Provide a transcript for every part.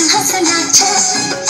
हाँस नाच्छ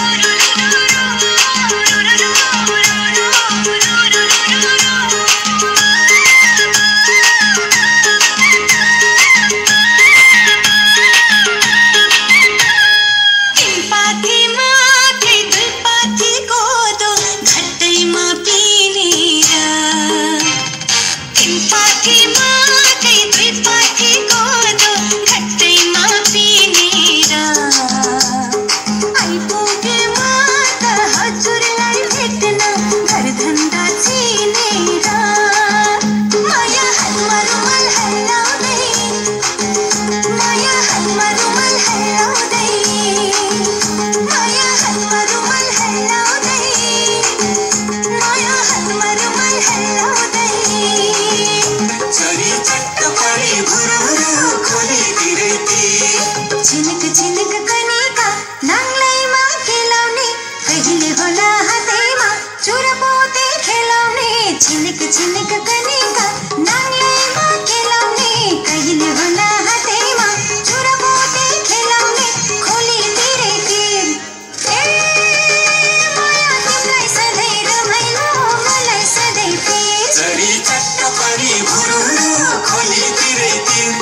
माया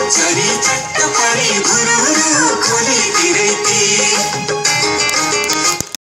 царить.